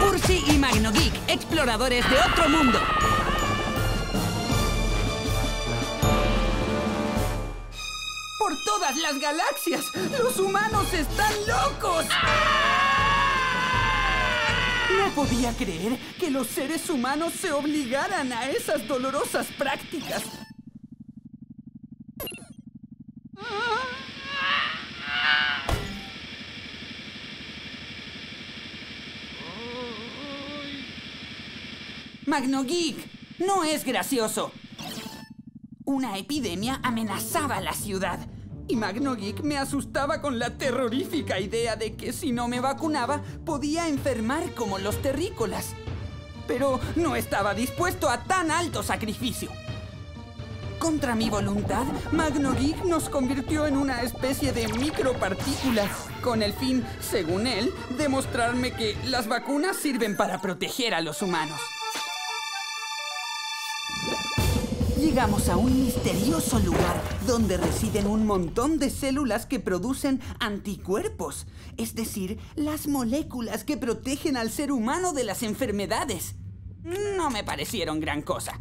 Ursi y MagnoGeek, exploradores de otro mundo. ¡Por todas las galaxias! ¡Los humanos están locos! No podía creer que los seres humanos se obligaran a esas dolorosas prácticas. MagnoGeek, no es gracioso. Una epidemia amenazaba la ciudad. Y MagnoGeek me asustaba con la terrorífica idea de que si no me vacunaba podía enfermar como los terrícolas. Pero no estaba dispuesto a tan alto sacrificio. Contra mi voluntad, MagnoGeek nos convirtió en una especie de micropartículas, con el fin, según él, de mostrarme que las vacunas sirven para proteger a los humanos. Llegamos a un misterioso lugar donde residen un montón de células que producen anticuerpos, es decir, las moléculas que protegen al ser humano de las enfermedades. No me parecieron gran cosa.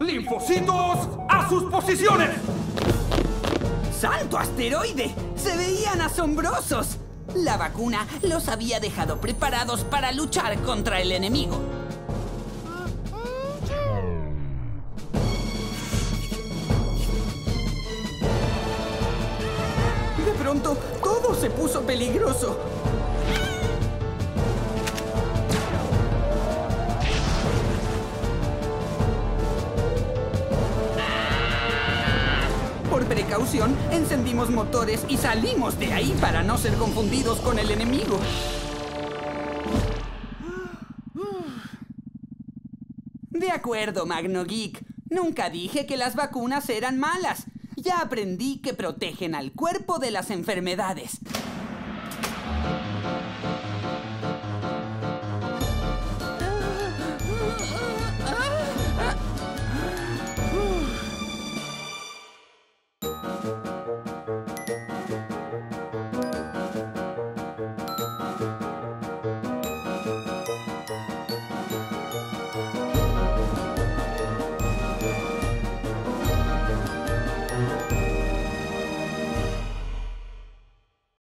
¡Linfocitos a sus posiciones! ¡Santo asteroide! ¡Se veían asombrosos! La vacuna los había dejado preparados para luchar contra el enemigo. De pronto, todo se puso peligroso. Precaución, encendimos motores y salimos de ahí para no ser confundidos con el enemigo. De acuerdo, Magno Geek. Nunca dije que las vacunas eran malas. Ya aprendí que protegen al cuerpo de las enfermedades.